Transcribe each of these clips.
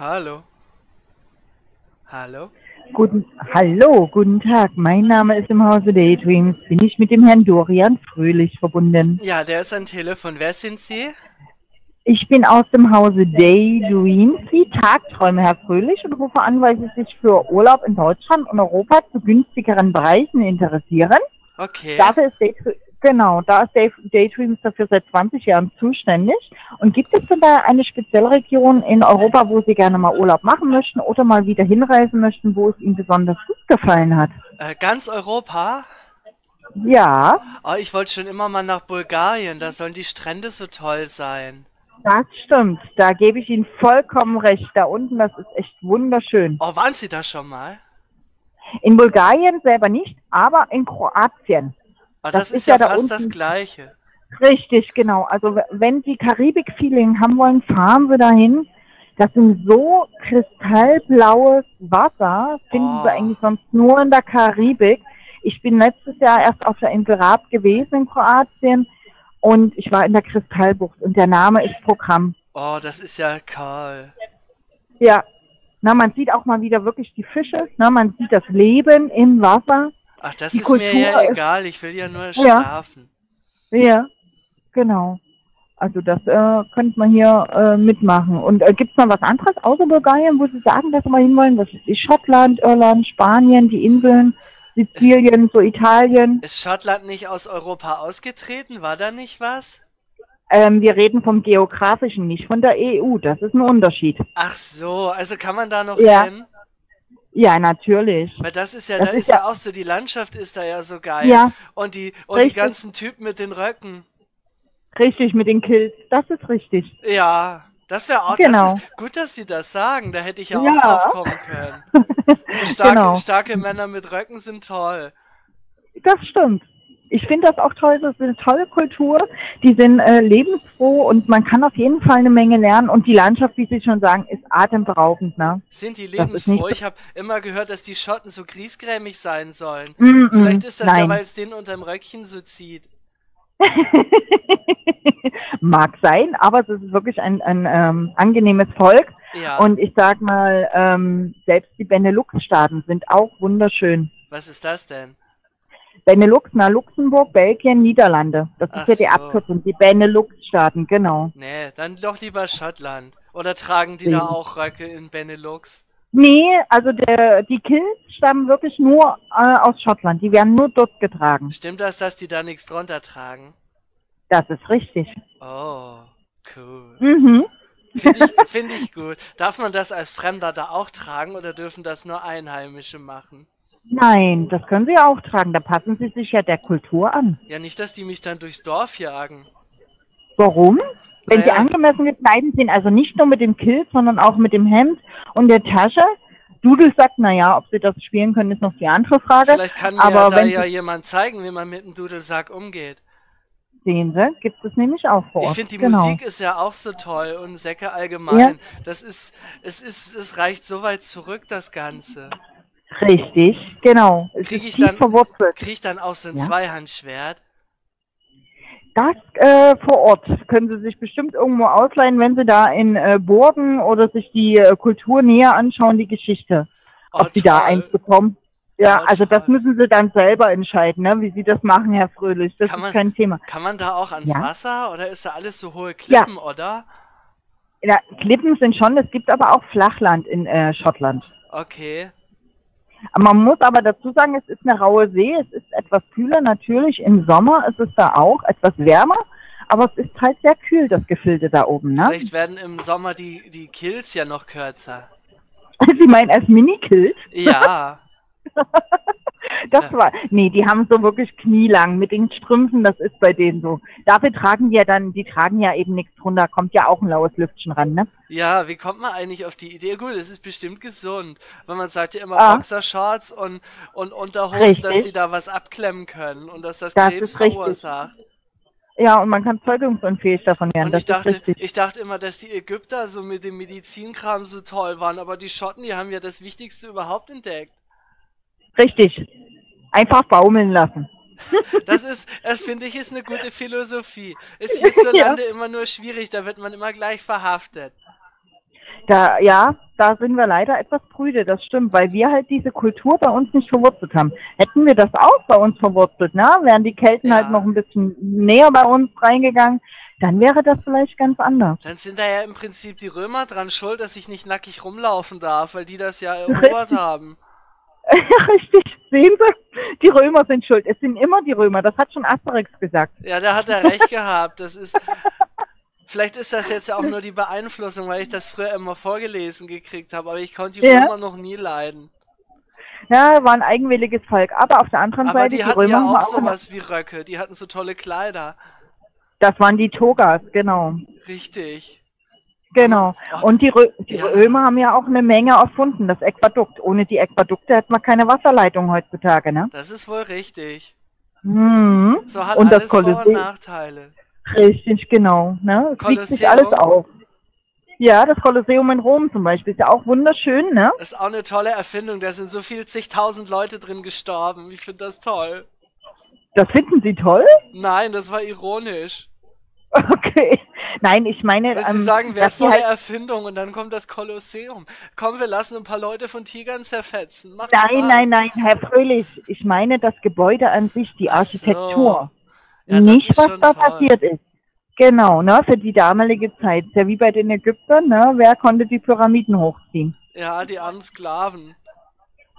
Hallo. Hallo? Guten, hallo, guten Tag. Mein Name ist im Hause Daydreams. Bin ich mit dem Herrn Dorian Fröhlich verbunden? Ja, der ist am Telefon. Wer sind Sie? Ich bin aus dem Hause Daydreams, wie Tagträume, Herr Fröhlich, und rufe an, weil Sie sich für Urlaub in Deutschland und Europa zu günstigeren Bereichen interessieren. Okay. Dafür ist Daydreams, genau, da ist Day- Daydreams dafür seit 20 Jahren zuständig. Und gibt es denn da eine spezielle Region in Europa, wo Sie gerne mal Urlaub machen möchten oder mal wieder hinreisen möchten, wo es Ihnen besonders gut gefallen hat? Äh, ganz Europa? Ja, Oh, ich wollte schon immer mal nach Bulgarien. Da sollen die Strände so toll sein. das stimmt. Da gebe ich Ihnen vollkommen recht. Da unten, das ist echt wunderschön. Oh, waren Sie da schon mal? In Bulgarien selber nicht, aber in Kroatien. Oh, Das das, ist ist ja, ja da fast das unten. Gleiche. Richtig, genau. Also wenn Sie Karibik-Feeling haben wollen, fahren Sie dahin. Das sind so kristallblaues Wasser, finden Oh. Sie eigentlich sonst nur in der Karibik. Ich bin letztes Jahr erst auf der Insel Rab gewesen in Kroatien und ich war in der Kristallbucht und der Name ist Programm. Oh, das ist ja toll. Ja, na, man sieht auch mal wieder wirklich die Fische, na, man sieht das Leben im Wasser. Ach, das ist mir Kultur ja ist- egal. Ich will ja nur Ja. schlafen. Ja, genau. Also das äh, könnte man hier äh, mitmachen. Und äh, gibt es noch was anderes außer Bulgarien, wo Sie sagen, dass Sie mal hinwollen? Was ist die Schottland, Irland, Spanien, die Inseln, Sizilien, so Italien? Ist Schottland nicht aus Europa ausgetreten? War da nicht was? Ähm, wir reden vom Geografischen, nicht von der EU. Das ist ein Unterschied. Ach so, also kann man da noch Ja. hin? Ja, natürlich. Weil das ist ja, Das da ist ist ja ja- auch so, die Landschaft ist da ja so geil. Ja, Und die, und die Richtig. ganzen Typen mit den Röcken. richtig mit den Kills. Das ist richtig. Ja, das wäre auch, Genau. das ist gut, dass Sie das sagen. Da hätte ich ja, Ja. auch drauf kommen können. So starke, Genau. starke Männer mit Röcken sind toll. Das stimmt. Ich finde das auch toll. Das ist eine tolle Kultur. Die sind äh, lebensfroh und man kann auf jeden Fall eine Menge lernen. Und die Landschaft, wie Sie schon sagen, ist atemberaubend. Ne? Sind die lebensfroh? Ich habe immer gehört, dass die Schotten so griesgrämig sein sollen. Mm -mm, Vielleicht ist das ja, nein. weil es denen unterm Röckchen so zieht. Mag sein, aber es ist wirklich ein, ein ähm, angenehmes Volk. Ja. Und ich sag mal, ähm, selbst die Benelux-Staaten sind auch wunderschön. Was ist das denn? Benelux, na Luxemburg, Belgien, Niederlande. Das Ach ist ja die so. Abkürzung, die Benelux-Staaten, genau. Nee, dann doch lieber Schottland. Oder tragen die da Ja. auch Röcke in Benelux? Nee, also der, die Kills stammen wirklich nur äh, aus Schottland. Die werden nur dort getragen. Stimmt das, dass die da nichts drunter tragen? Das ist richtig. Oh, cool. Mhm. Finde ich, find ich gut. Darf man das als Fremder da auch tragen oder dürfen das nur Einheimische machen? Nein, das können Sie auch tragen. Da passen Sie sich ja der Kultur an. Ja, nicht, dass die mich dann durchs Dorf jagen. Warum? Wenn Sie Naja. angemessen gekleidet sind, also nicht nur mit dem Kilt, sondern auch mit dem Hemd und der Tasche. Doodle sagt, naja, ob Sie das spielen können, ist noch die andere Frage. Vielleicht kann mir Aber da wenn ja Sie, jemand zeigen, wie man mit dem Dudelsack umgeht. sehen Sie, gibt es nämlich auch vor Ich finde, die genau. Musik ist ja auch so toll und Säcke allgemein. Ja. Das ist, es ist, es reicht so weit zurück, das Ganze. Richtig, genau. Es Krieg ist ich dann- verwurzelt. Krieg ich dann auch so ein Ja. Zweihandschwert? Das äh, vor Ort können Sie sich bestimmt irgendwo ausleihen, wenn Sie da in äh, Burgen oder sich die äh, Kultur näher anschauen, die Geschichte, Oh, ob Sie da toll. eins bekommen. Ja, Oh, also das toll. müssen Sie dann selber entscheiden, ne, wie Sie das machen, Herr Fröhlich. Das Kann ist man- kein Thema. Kann man da auch ans Ja. Wasser oder ist da alles so hohe Klippen, oder? Ja, Klippen sind schon, es gibt aber auch Flachland in äh, Schottland. Okay. Man muss aber dazu sagen, es ist eine raue See, es ist etwas kühler, natürlich im Sommer ist es da auch etwas wärmer, aber es ist halt sehr kühl, das Gefilde da oben, ne? Vielleicht werden im Sommer die, die Kills ja noch kürzer. Sie meinen als Mini-Kilt? Ja. Das war, nee, die haben so wirklich knielang mit den Strümpfen, das ist bei denen so. Dafür tragen die ja dann, die tragen ja eben nichts drunter, kommt ja auch ein laues Lüftchen ran, ne? Ja, wie kommt man eigentlich auf die Idee? Gut, es ist bestimmt gesund, weil man sagt ja immer Ah. Boxershorts und, und Unterhosen, Richtig. dass die da was abklemmen können und dass das, Das Krebs verursacht. Ja, und man kann zeugungsunfähig davon werden, Und ich dachte, ich dachte immer, dass die Ägypter so mit dem Medizinkram so toll waren, aber die Schotten, die haben ja das Wichtigste überhaupt entdeckt. Richtig. Einfach baumeln lassen. Das ist, das finde ich, ist eine gute Philosophie. Ist hierzulande immer nur schwierig, da wird man immer gleich verhaftet. Da, ja, da sind wir leider etwas prüde, das stimmt, weil wir halt diese Kultur bei uns nicht verwurzelt haben. Hätten wir das auch bei uns verwurzelt, ne? Wären die Kelten Ja. halt noch ein bisschen näher bei uns reingegangen, dann wäre das vielleicht ganz anders. Dann sind da ja im Prinzip die Römer dran schuld, dass ich nicht nackig rumlaufen darf, weil die das ja erobert haben. Ja, richtig. Sehen Sie? Die Römer sind schuld. Es sind immer die Römer. Das hat schon Asterix gesagt. Ja, da hat er recht gehabt. Das ist. Vielleicht ist das jetzt ja auch nur die Beeinflussung, weil ich das früher immer vorgelesen gekriegt habe, aber ich konnte die Ja. Römer noch nie leiden. Ja, war ein eigenwilliges Volk. Aber auf der anderen Aber Seite, die die, hatten Römer ja auch sowas wie Röcke, die hatten so tolle Kleider. Das waren die Togas, genau. Richtig. Genau. Und die, Rö die Ja. Römer haben ja auch eine Menge erfunden, das Äquadukt. Ohne die Äquadukte hätten wir keine Wasserleitung heutzutage, ne? Das ist wohl richtig. Mhm. So hat Und das alles Vor- und. Nachteile. Richtig, genau. Ne? Es wiegt sich alles auf. Ja, das Kolosseum in Rom zum Beispiel ist ja auch wunderschön, ne? Das ist auch eine tolle Erfindung. Da sind so viel zigtausend Leute drin gestorben. Ich finde das toll. Das finden Sie toll? Nein, das war ironisch. Okay. Nein, ich meine, sie ähm, sagen, wertvolle halt, Erfindung und dann kommt das Kolosseum. Komm, wir lassen ein paar Leute von Tigern zerfetzen. Macht nein, Spaß. nein, nein, Herr Fröhlich, ich meine das Gebäude an sich, die Ach so. Architektur. Ja, nicht, was da toll. passiert ist. Genau, ne, für die damalige Zeit. Ist Ja, wie bei den Ägyptern, ne, wer konnte die Pyramiden hochziehen? Ja, die armen Sklaven.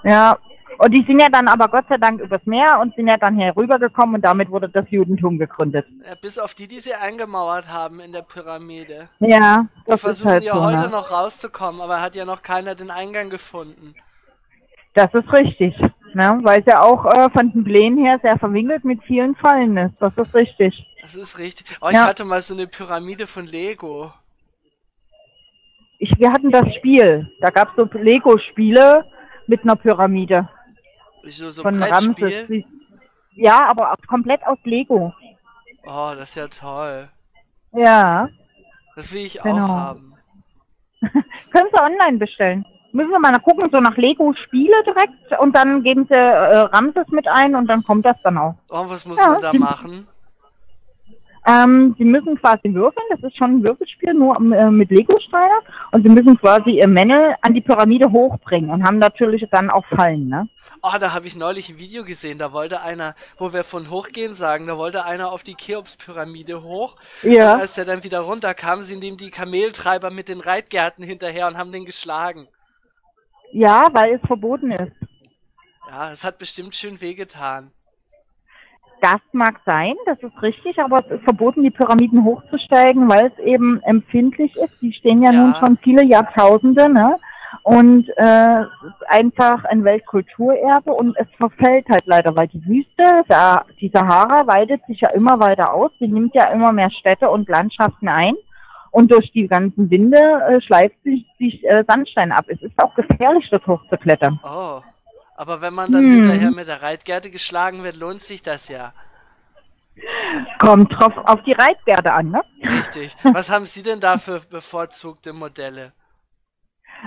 Ja, und die sind ja dann aber Gott sei Dank übers Meer und sind ja dann herübergekommen und damit wurde das Judentum gegründet. Ja, bis auf die, die sie eingemauert haben in der Pyramide. Ja, Die das ist versuchen halt ja so, heute ne? noch rauszukommen, aber hat ja noch keiner den Eingang gefunden. Das ist richtig, ne, weil es ja auch äh, von den Plänen her sehr verwinkelt mit vielen Fallen ist. Das ist richtig. Das ist richtig. Oh, ich Ja. hatte mal so eine Pyramide von Lego. Ich, wir hatten das Spiel. Da gab es so Lego-Spiele mit einer Pyramide So, so von. Ramses. Ja, aber komplett aus Lego. Oh, das ist ja toll. Ja. Das will ich Genau. auch haben. Können Sie online bestellen. Müssen wir mal gucken, so nach Lego-Spiele direkt und dann geben Sie äh, Ramses mit ein und dann kommt das dann auch. Oh, was muss Ja, man da machen? Ähm, Sie müssen quasi würfeln, das ist schon ein Würfelspiel, nur äh, mit Lego-Steiner und Sie müssen quasi Ihr Männel an die Pyramide hochbringen und haben natürlich dann auch Fallen, ne? Oh, da habe ich neulich ein Video gesehen. Da wollte einer, wo wir von hochgehen sagen, da wollte einer auf die Cheops-Pyramide hoch. Ja. Und als der dann wieder runterkam, sind ihm die Kameltreiber mit den Reitgärten hinterher und haben den geschlagen. Ja, weil es verboten ist. Ja, es hat bestimmt schön wehgetan. Das mag sein, das ist richtig, aber es ist verboten, die Pyramiden hochzusteigen, weil es eben empfindlich ist. Die stehen ja, Ja. nun schon viele Jahrtausende, ne? Und äh, es ist einfach ein Weltkulturerbe und es verfällt halt leider, weil die Wüste, da, die Sahara weitet sich ja immer weiter aus, sie nimmt ja immer mehr Städte und Landschaften ein. Und durch die ganzen Winde äh, schleift sich, sich äh, Sandstein ab. Es ist auch gefährlich, dort hochzuklettern. Oh. Aber wenn man dann Hm. hinterher mit der Reitgerte geschlagen wird, lohnt sich das ja. Kommt drauf auf die Reitpferde an, ne? Richtig. Was haben Sie denn da für bevorzugte Modelle?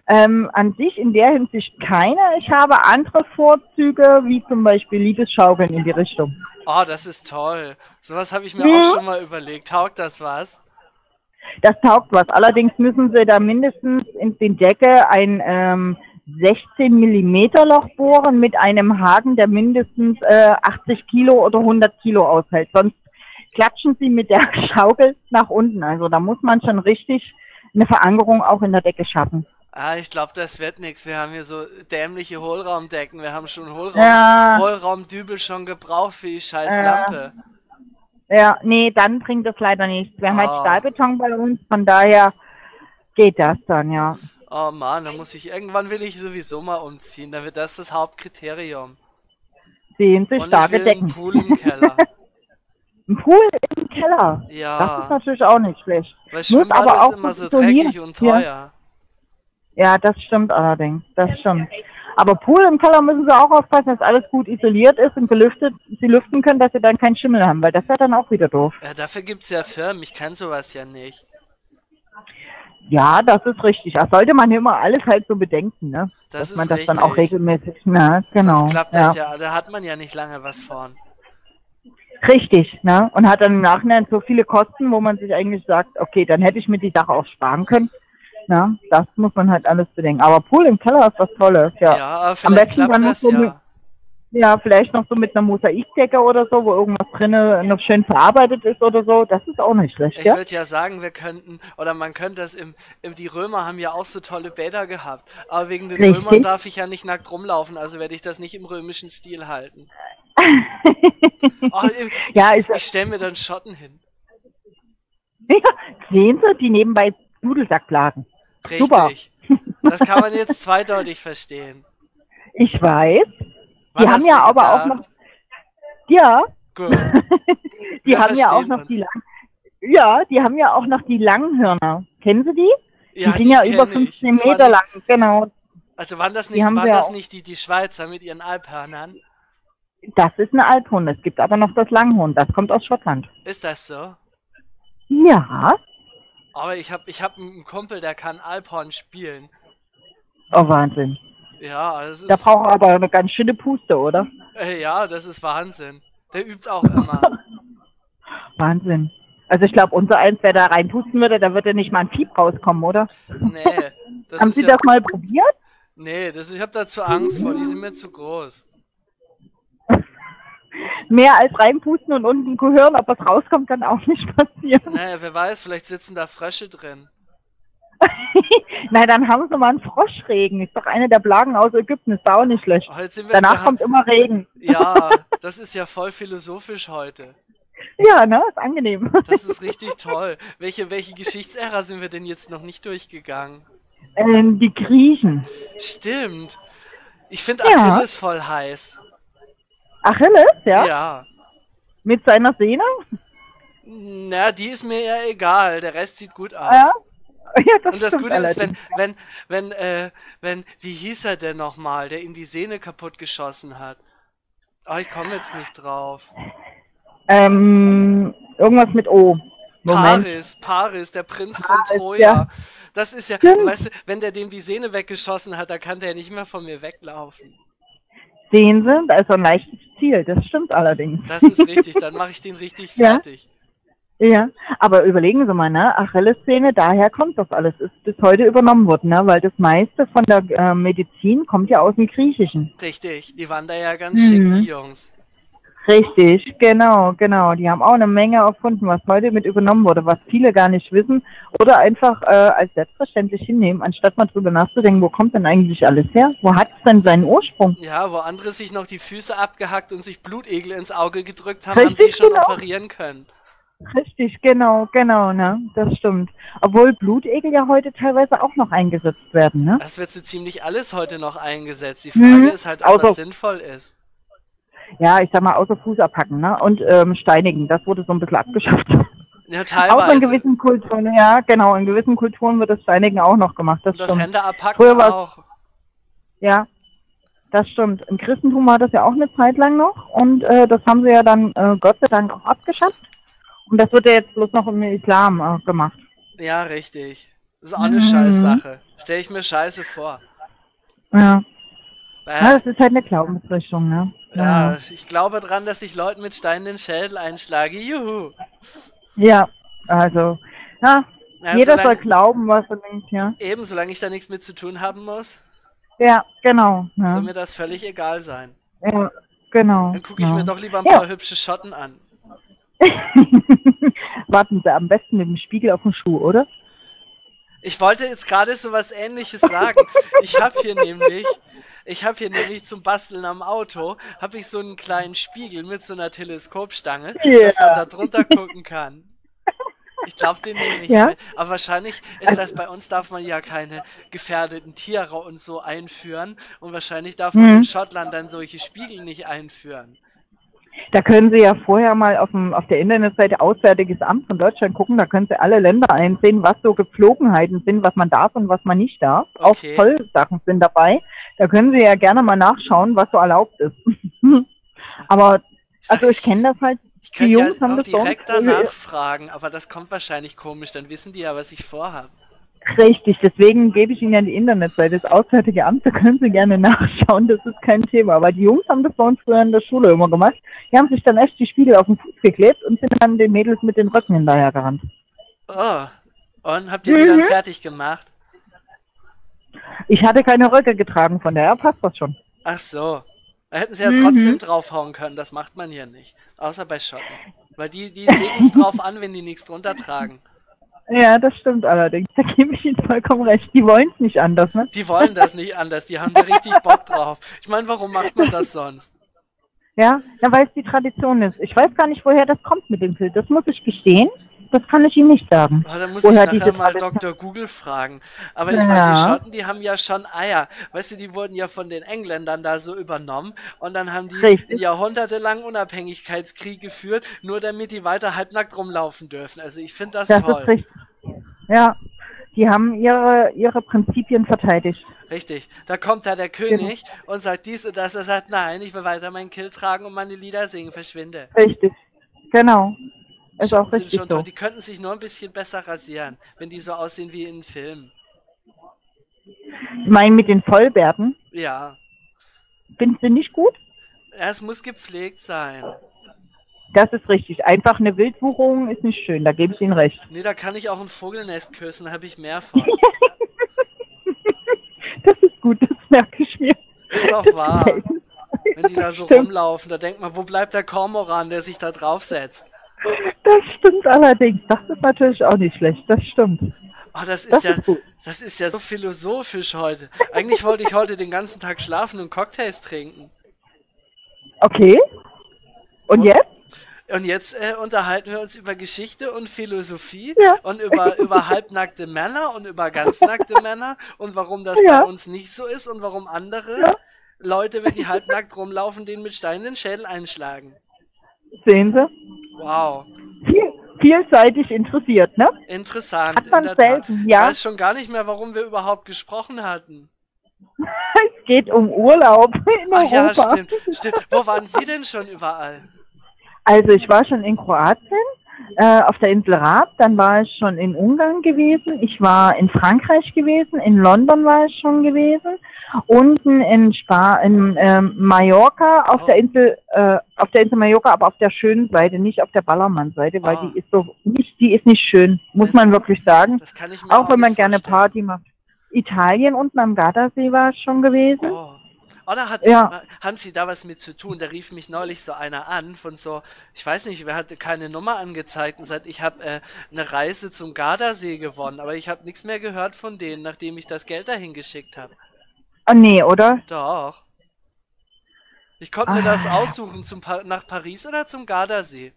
Ähm, an sich in der Hinsicht keine. Ich habe andere Vorzüge, wie zum Beispiel Liebesschaukeln in die Richtung. Oh, das ist toll. Sowas habe ich mir Ja. auch schon mal überlegt. Taugt das was? Das taugt was. Allerdings müssen Sie da mindestens in die Decke ein ähm, 16 Millimeter Loch bohren mit einem Haken, der mindestens äh, 80 Kilo oder 100 Kilo aushält. Sonst klatschen Sie mit der Schaukel nach unten. Also da muss man schon richtig eine Verankerung auch in der Decke schaffen. Ah, ich glaube, das wird nix. Wir haben hier so dämliche Hohlraumdecken. Wir haben schon Hohlraum, Ja. Hohlraumdübel schon gebraucht für die scheiß Äh, Lampe. Ja, nee, dann bringt das leider nichts. Wir haben halt Ah. Stahlbeton bei uns, von daher geht das dann, ja. Oh Mann, da muss ich irgendwann will ich sowieso mal umziehen. Da wird das das Hauptkriterium. Sehen Sie Und ich starke will einen Decken. Pool im Keller. Ein Pool im Keller. Das ist Ja, natürlich auch nicht schlecht. weil muss aber auch ist immer so dreckig und Ja. teuer. Ja, das stimmt allerdings. Das stimmt. Aber Pool im Keller müssen Sie auch aufpassen, dass alles gut isoliert ist und gelüftet, Sie lüften können, dass Sie dann keinen Schimmel haben, weil das wäre dann auch wieder doof. Ja, dafür gibt's ja Firmen. Ich kann sowas ja nicht. Ja, das ist richtig. Das sollte man immer alles halt so bedenken, ne? Das dass man das richtig. dann auch regelmäßig, ne? Genau. Sonst klappt das ja. Da hat man ja nicht lange was von. Richtig, ne? Und hat dann im Nachhinein so viele Kosten, wo man sich eigentlich sagt, okay, dann hätte ich mir die Sache auch sparen können. Na, das muss man halt alles bedenken. Aber Pool im Keller ist was Tolles, ja. Ja, aber Am vielleicht besten klappt das ja. Ja, vielleicht noch so mit einer Mosaikdecke oder so, wo irgendwas drinnen noch schön verarbeitet ist oder so. Das ist auch nicht schlecht, Ich ja? würde ja sagen, wir könnten, oder man könnte das im, im, die Römer haben ja auch so tolle Bäder gehabt. Aber wegen den Richtig. Römern darf ich ja nicht nackt rumlaufen, also werde ich das nicht im römischen Stil halten. Oh, ich ja, ist, ich stelle mir dann Schotten hin. ja, sehen Sie, die nebenbei Dudelsack plagen. Super. Richtig. Das kann man jetzt zweideutig verstehen. Ich weiß. Wann Die haben ja aber auch gedacht? noch, ja, Gut. die Wir haben ja auch noch uns. die lang, ja, die haben ja auch noch die Langhörner. Kennen Sie die? Ja, die sind ja kenn über ich. 15 Zwar Meter lang, genau. Also waren das Die nicht, waren das auch. nicht die, die Schweizer mit ihren Alphörnern? Das ist eine Alphund. Es gibt aber noch das Langhorn. Das kommt aus Schottland. Ist das so? Ja. Aber ich habe ich hab einen Kumpel, der kann Alphorn spielen. Oh, Wahnsinn. Ja, das ist, Da braucht er aber eine ganz schöne Puste, oder? äh, ja, das ist Wahnsinn. Der übt auch immer. Wahnsinn. Also ich glaube, unser eins, wer da reinpusten würde, da würde nicht mal ein Piep rauskommen, oder? Nee, das Haben Sie ja, das mal probiert? Nee, das, ich habe dazu Angst vor, die sind mir zu groß. Mehr als reinpusten und unten hören, ob was rauskommt, kann auch nicht passieren. Nee, wer weiß, vielleicht sitzen da Frösche drin. Nein, dann haben Sie mal einen Froschregen. Ist doch eine der Plagen aus Ägypten. Ist da auch nicht schlecht. Oh, Danach kommt immer Regen. Ja, das ist ja voll philosophisch heute. Ja, ne? Ist angenehm. Das ist richtig toll. Welche, welche Geschichtsära sind wir denn jetzt noch nicht durchgegangen? Ähm, die Griechen. Stimmt. Ich finde Ja. Achilles voll heiß. Achilles, ja? Ja. Mit seiner Sehne? Na, die ist mir eher egal. Der Rest sieht gut aus. Ja. Ja, das Und das Gute ist, wenn, allerdings. wenn, wenn, äh, wenn, wie hieß er denn nochmal, der ihm die Sehne kaputt geschossen hat? Oh, ich komme jetzt nicht drauf. Ähm, irgendwas mit O. Moment. Paris, Paris, der Prinz von Paris, Troja. ja. Das ist ja, Stimmt. weißt du, wenn der dem die Sehne weggeschossen hat, da kann der nicht mehr von mir weglaufen. Sehen Sie, da ist so ein leichtes Ziel. Das stimmt allerdings. Das ist richtig, dann mache ich den richtig fertig. Ja, aber überlegen Sie mal, ne? Achillessehne, daher kommt das alles. Ist bis heute übernommen worden, ne? Weil das meiste von der äh, Medizin kommt ja aus dem Griechischen. Richtig, die waren da ja ganz schick, Mhm. die Jungs. Richtig, genau, genau. Die haben auch eine Menge erfunden, was heute mit übernommen wurde, was viele gar nicht wissen oder einfach äh, als selbstverständlich hinnehmen, anstatt mal drüber nachzudenken, wo kommt denn eigentlich alles her? Wo hat es denn seinen Ursprung? Ja, wo andere sich noch die Füße abgehackt und sich Blutegel ins Auge gedrückt haben, haben Richtig, die schon genau. operieren können. Richtig, genau, genau, ne? Das stimmt. Obwohl Blutegel ja heute teilweise auch noch eingesetzt werden, ne? Das wird so ziemlich alles heute noch eingesetzt. Die Frage Mhm, ist halt, ob das sinnvoll ist. Ja, ich sag mal, außer Fuß abhacken, ne? Und ähm, steinigen, das wurde so ein bisschen abgeschafft. Ja, Außer in teilweise. gewissen Kulturen, ja, genau, in gewissen Kulturen wird das Steinigen auch noch gemacht, das Und das stimmt. Hände abhacken Früher war's- auch. Ja, das stimmt. Im Christentum war das ja auch eine Zeit lang noch und äh, das haben sie ja dann äh, Gott sei Dank auch abgeschafft. Und das wird ja jetzt bloß noch im Islam äh, gemacht. Ja, richtig. Das ist auch eine Mhm. Scheißsache. Stell ich mir scheiße vor. Ja. ja, Äh, das ist halt eine Glaubensrichtung, ne? ja, ich glaube dran, dass ich Leuten mit Steinen den Schädel einschlage. Juhu. Ja, also, ja, Ja, jeder soll solange, glauben, was er denkt, ja. eben, solange ich da nichts mit zu tun haben muss, Ja, genau. soll Ja, mir das völlig egal sein. ja genau. Dann gucke ich ja. mir doch lieber ein Ja. paar hübsche Schotten an. Warten Sie am besten mit dem Spiegel auf dem Schuh, oder? Ich wollte jetzt gerade so was ähnliches sagen. Ich habe hier nämlich, ich habe hier nämlich zum Basteln am Auto, habe ich so einen kleinen Spiegel mit so einer Teleskopstange, Ja. dass man da drunter gucken kann. Ich glaube, den nehme ich Ja. mit. Aber wahrscheinlich ist das, bei uns darf man ja keine gefährdeten Tiere und so einführen. Und wahrscheinlich darf man Mhm. in Schottland dann solche Spiegel nicht einführen. Da können Sie ja vorher mal auf, dem, auf der Internetseite Auswärtiges Amt von Deutschland gucken. Da können Sie alle Länder einsehen, was so Gepflogenheiten sind, was man darf und was man nicht darf. Auch Okay. tolle Sachen sind dabei. Da können Sie ja gerne mal nachschauen, was so erlaubt ist. Aber also ich kenne das halt. Ich könnte Jungs ja haben auch das direkt danach fragen, aber das kommt wahrscheinlich komisch. Dann wissen die ja, was ich vorhabe. Richtig, deswegen gebe ich Ihnen ja die Internetseite, das Auswärtige Amt, da können Sie gerne nachschauen, das ist kein Thema. Aber die Jungs haben das bei uns früher in der Schule immer gemacht. Die haben sich dann echt die Spiegel auf den Fuß geklebt und sind dann den Mädels mit den Röcken hinterher gerannt. Oh. Und habt ihr die dann Mhm. fertig gemacht? Ich hatte keine Röcke getragen, von daher passt das schon. Ach so. Da hätten sie ja Mhm. trotzdem draufhauen können, das macht man hier nicht. Außer bei Schotten. Weil die, die legen es drauf an, wenn die nichts drunter tragen. Ja, das stimmt allerdings. Da gebe ich Ihnen vollkommen recht. Die wollen es nicht anders, ne? Die wollen das nicht anders, die haben da richtig Bock drauf. Ich meine, warum macht man das sonst? Ja, ja weil es die Tradition ist. Ich weiß gar nicht, woher das kommt mit dem Bild. Das muss ich gestehen. Das kann ich Ihnen nicht sagen. Oh, da muss Woher ich nachher mal Dr. Google fragen. Aber ich meine, die. Schotten, die haben ja schon Eier. Weißt du, die wurden ja von den Engländern da so übernommen und dann haben die Richtig. jahrhundertelang Unabhängigkeitskrieg geführt, nur damit die weiter halbnackt rumlaufen dürfen. Also ich finde das, Das toll. ist richtig. Ja, die haben ihre, ihre Prinzipien verteidigt. Richtig. Da kommt da der König und sagt dies und das. Er sagt, nein, ich will weiter meinen Kill tragen und meine Lieder singen. Verschwinde. Richtig. Genau. Ist auch Schotten sind richtig schon so. toll. Die könnten sich nur ein bisschen besser rasieren, wenn die so aussehen wie in Filmen. Ich meine, mit den Vollbärten, Ja. findest du nicht gut? Es muss gepflegt sein. Das ist richtig. Einfach eine Wildwucherung ist nicht schön, da gebe ich Ihnen recht. Nee, da kann ich auch ein Vogelnest küssen, habe ich mehr von. Das ist gut, das merke ich mir. Ist doch wahr. Wenn die da so Stimmt. rumlaufen, da denkt man, wo bleibt der Kormoran, der sich da draufsetzt? Das stimmt allerdings. Das ist natürlich auch nicht schlecht. Das stimmt. Oh, das ist Das ja, ist das ist ja so philosophisch heute. Eigentlich wollte ich heute den ganzen Tag schlafen und Cocktails trinken. Okay. Und Und- jetzt? Und jetzt äh, unterhalten wir uns über Geschichte und Philosophie Ja. und über, über halbnackte Männer und über ganznackte Männer und warum das Ja. bei uns nicht so ist und warum andere Ja. Leute, wenn die halbnackt rumlaufen, den mit Steinen in den Schädel einschlagen. Sehen Sie? Wow. Viel, vielseitig interessiert, ne? Interessant. Hat man in selten, Ich ja. weiß schon gar nicht mehr, warum wir überhaupt gesprochen hatten. Es geht um Urlaub in Ach ja, Europa. stimmt, stimmt. Wo waren Sie denn schon überall? Also ich war schon in Kroatien, äh, auf der Insel Raab, dann war ich schon in Ungarn gewesen, ich war in Frankreich gewesen, in London war ich schon gewesen, unten in Spa in ähm, Mallorca auf Oh. der Insel äh, auf der Insel Mallorca, aber auf der schönen Seite, nicht auf der Ballermann-Seite, weil Ah. die ist so nicht, die ist nicht schön, muss man wirklich sagen. Auch wenn man gerne vorstellen. Party macht. Italien unten am Gardasee war ich schon gewesen. Oh. Oder hat, Ja. haben Sie da was mit zu tun? Da rief mich neulich so einer an von so, ich weiß nicht, wer hatte keine Nummer angezeigt und sagt, ich habe äh, eine Reise zum Gardasee gewonnen, aber ich habe nichts mehr gehört von denen, nachdem ich das Geld dahin geschickt habe. Ah nee, oder? Doch. Ich konnte mir das Ah. aussuchen, zum pa nach Paris oder zum Gardasee.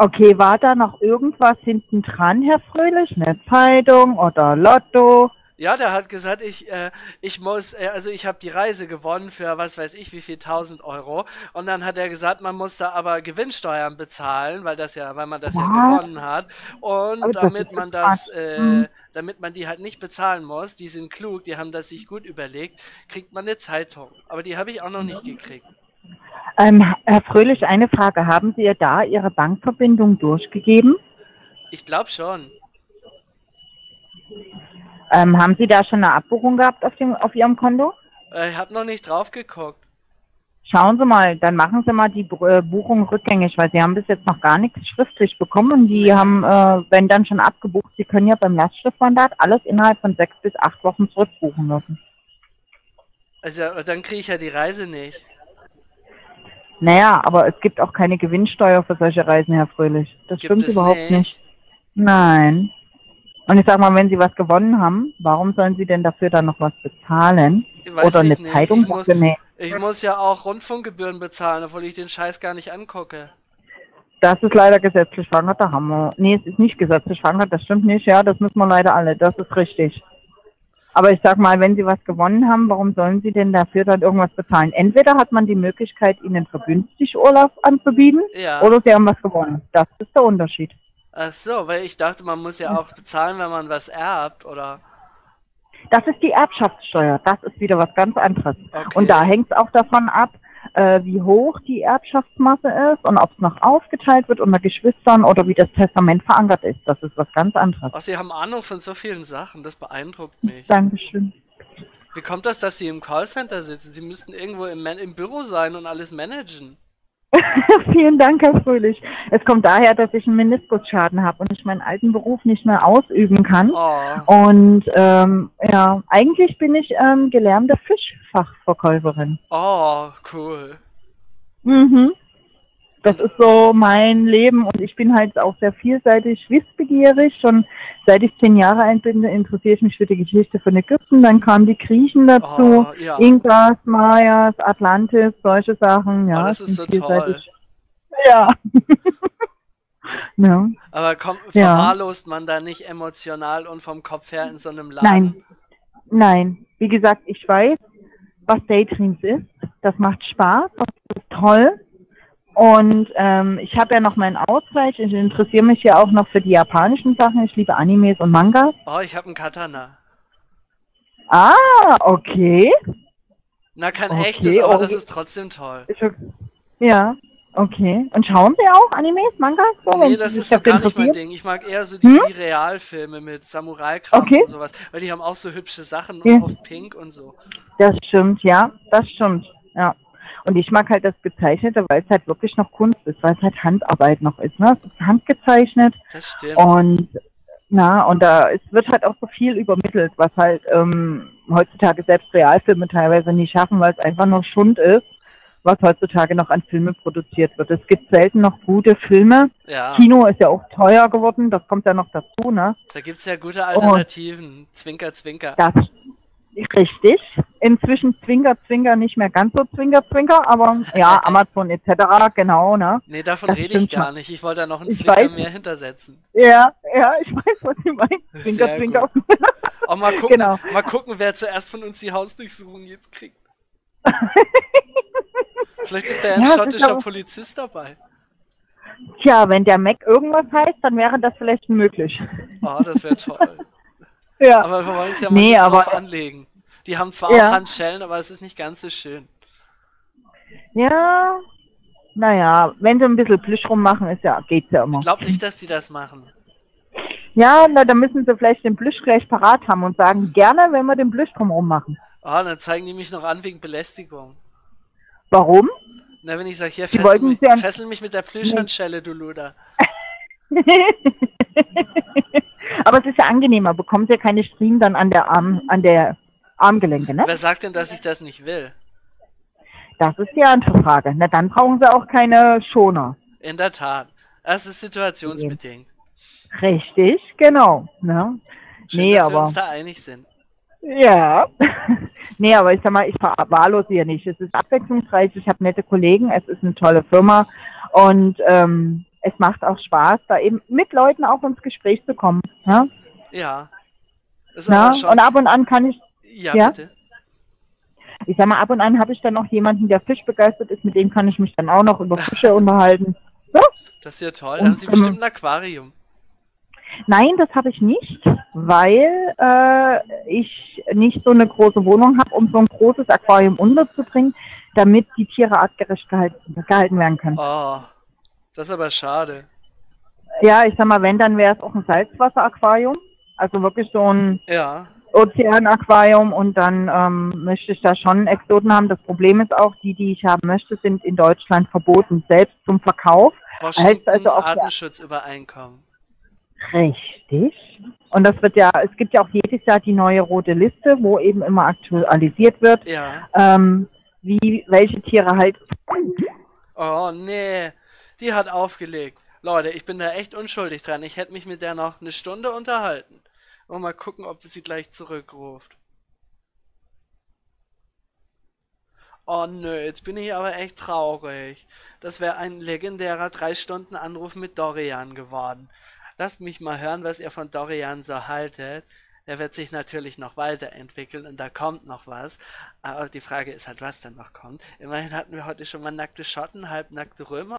Okay, war da noch irgendwas hinten dran, Herr Fröhlich? Eine Zeitung oder Lotto? Ja, der hat gesagt, ich, äh, ich muss, äh, also ich habe die Reise gewonnen für was weiß ich wie viel tausend Euro. Und dann hat er gesagt, man muss da aber Gewinnsteuern bezahlen, weil das ja, weil man das ja Was? gewonnen hat. Und das damit man das, äh, Mhm. damit man die halt nicht bezahlen muss, die sind klug, die haben das sich gut überlegt, kriegt man eine Zeitung. Aber die habe ich auch noch nicht gekriegt. Ähm, Herr Fröhlich, eine Frage. Haben Sie ja da Ihre Bankverbindung durchgegeben? Ich glaube schon. Ähm, haben Sie da schon eine Abbuchung gehabt auf, dem, auf Ihrem Konto? Äh, ich habe noch nicht drauf geguckt. Schauen Sie mal, dann machen Sie mal die äh, Buchung rückgängig, weil Sie haben bis jetzt noch gar nichts schriftlich bekommen und die haben, äh, wenn dann schon abgebucht, Sie können ja beim Lastschriftmandat alles innerhalb von sechs bis acht Wochen zurückbuchen lassen. Also dann kriege ich ja die Reise nicht. Naja, aber es gibt auch keine Gewinnsteuer für solche Reisen, Herr Fröhlich. Das Gibt stimmt überhaupt nicht. Nein. Und ich sag mal, wenn Sie was gewonnen haben, warum sollen Sie denn dafür dann noch was bezahlen? Oder eine ich nicht. Zeitung? Ich muss, ich muss ja auch Rundfunkgebühren bezahlen, obwohl ich den Scheiß gar nicht angucke. das ist leider gesetzlich verankert, da haben wir. Nee, es ist nicht gesetzlich verankert, das stimmt nicht, ja, das müssen wir leider alle, das ist richtig. Aber ich sag mal, wenn Sie was gewonnen haben, warum sollen Sie denn dafür dann irgendwas bezahlen? Entweder hat man die Möglichkeit, Ihnen vergünstigt Urlaub anzubieten, Ja. oder Sie haben was gewonnen. Das ist der Unterschied. Ach so, weil ich dachte, man muss ja auch bezahlen, wenn man was erbt, oder? Das ist die Erbschaftssteuer. Das ist wieder was ganz anderes. Okay. Und da hängt es auch davon ab, äh, wie hoch die Erbschaftsmasse ist und ob es noch aufgeteilt wird unter Geschwistern oder wie das Testament verankert ist. Das ist was ganz anderes. Ach, Sie haben Ahnung von so vielen Sachen, das beeindruckt mich. Dankeschön. Wie kommt das, dass Sie im Callcenter sitzen? Sie müssten irgendwo im, Man im Büro sein und alles managen. Vielen Dank, Herr Fröhlich. Es kommt daher, dass ich einen Meniskusschaden habe und ich meinen alten Beruf nicht mehr ausüben kann. Oh, Und ähm, ja, eigentlich bin ich ähm, gelernte Fischfachverkäuferin. oh, cool. Mhm. Das ist so mein Leben und ich bin halt auch sehr vielseitig wissbegierig. Schon seit ich zehn Jahre alt bin, interessiere ich mich für die Geschichte von Ägypten. Dann kamen die Griechen dazu, Oh, ja. Inkas, Mayas, Atlantis, solche Sachen. Ja, Oh, das ist so toll. Ja. ja. Aber komm, Ja. verwahrlost man da nicht emotional und vom Kopf her in so einem Laden? Nein. Nein. Wie gesagt, ich weiß, was Daydreams ist. Das macht Spaß, das ist toll. Und ähm, ich habe ja noch meinen Ausgleich. Ich interessiere mich ja auch noch für die japanischen Sachen. Ich liebe Animes und Mangas. Oh, ich habe einen Katana. Ah, okay. Na, kein Okay, echtes, aber oh. das ist trotzdem toll. Ich, ja, okay. Und schauen Sie auch Animes, Mangas? So, Nee, das ist dafür gar nicht mein? Ding. Ich mag eher so die, Hm? die Realfilme mit Samurai-Kram Okay. und sowas, weil die haben auch so hübsche Sachen Ja. auf Pink und so. Das stimmt, ja, das stimmt, ja. Und ich mag halt das Gezeichnete, weil es halt wirklich noch Kunst ist, weil es halt Handarbeit noch ist, ne? Es ist handgezeichnet Das stimmt. und na, und da es wird halt auch so viel übermittelt, was halt ähm, heutzutage selbst Realfilme teilweise nicht schaffen, weil es einfach nur Schund ist, was heutzutage noch an Filme produziert wird. Es gibt selten noch gute Filme. Ja, Kino ist ja auch teuer geworden, das kommt ja noch dazu, ne? da gibt's ja gute Alternativen. Zwinker, zwinker. Das richtig. Inzwischen Zwinker, Zwinker nicht mehr ganz so Zwinker, Zwinker, aber ja, Amazon etc., genau, ne? Nee, davon Das rede ich gar nicht. Ich wollte da noch einen Ich Zwinker weiß. mehr hintersetzen. Ja, ja, ich weiß, was Sie meinen. Zwinker, Sehr Zwinker. Auch mal gucken, Genau. mal gucken, wer zuerst von uns die Hausdurchsuchung jetzt kriegt. Vielleicht ist da ein Ja, schottischer aber- Polizist dabei. Tja, wenn der Mac irgendwas heißt, dann wäre das vielleicht möglich. Oh, das wäre toll. Ja. Aber wir wollen es ja mal Nee, nicht aber- drauf anlegen. Die haben zwar Ja. auch Handschellen, aber es ist nicht ganz so schön. Ja, naja, wenn sie ein bisschen Plüsch rummachen, ist ja, geht's ja immer. Ich glaube nicht, dass die das machen. Ja, na, dann müssen sie vielleicht den Plüsch gleich parat haben und sagen, gerne, wenn wir den Plüsch drumherum machen. Oh, dann zeigen die mich noch an wegen Belästigung. Warum? Na, wenn ich sage, hier, Die fessel mich, fessel mich mit der Plüschhandschelle, du Luder. Aber es ist ja angenehmer, bekommen sie ja keine Striemen dann an der Arm, an der Armgelenke, ne? Wer sagt denn, dass ich das nicht will? Das ist die andere Frage. Na, dann brauchen sie auch keine Schoner. In der Tat. Das ist situationsbedingt. Richtig, genau. Ne? Schön, Nee, dass wir aber- uns da einig sind. Ja. nee, aber ich sag mal, ich verwahrlose hier nicht. Es ist abwechslungsreich, ich habe nette Kollegen, es ist eine tolle Firma und ähm, es macht auch Spaß, da eben mit Leuten auch ins Gespräch zu kommen. Ne? Ja. Aber schon. Und ab und an kann ich, ja, ja? bitte. ich sag mal, ab und an habe ich dann noch jemanden, der fischbegeistert ist, mit dem kann ich mich dann auch noch über Fische unterhalten. Das ist ja toll. Und, haben Sie ähm, bestimmt ein Aquarium. Nein, das habe ich nicht, weil äh, ich nicht so eine große Wohnung habe, um so ein großes Aquarium unterzubringen, damit die Tiere artgerecht gehalten, gehalten werden können. Oh. Das ist aber schade. Ja, ich sag mal, wenn, dann wäre es auch ein Salzwasseraquarium. Also wirklich so ein Ja. Ozeanaquarium und dann ähm, möchte ich da schon Exoten haben. Das Problem ist auch, die, die ich haben möchte, sind in Deutschland verboten, selbst zum Verkauf. Washingtons also auch der- Artenschutzübereinkommen. Richtig. Und das wird ja, es gibt ja auch jedes Jahr die neue rote Liste, wo eben immer aktualisiert wird, Ja. ähm, wie welche Tiere halt. Oh, nee. Die hat aufgelegt. Leute, ich bin da echt unschuldig dran. Ich hätte mich mit der noch eine Stunde unterhalten. Und mal gucken, ob sie gleich zurückruft. Oh nö, jetzt bin ich aber echt traurig. Das wäre ein legendärer 3-Stunden-Anruf mit Dorian geworden. Lasst mich mal hören, was ihr von Dorian so haltet. Der wird sich natürlich noch weiterentwickeln und da kommt noch was. Aber die Frage ist halt, was dann noch kommt. Immerhin hatten wir heute schon mal nackte Schotten, halbnackte Römer.